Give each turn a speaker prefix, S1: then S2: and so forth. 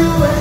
S1: away.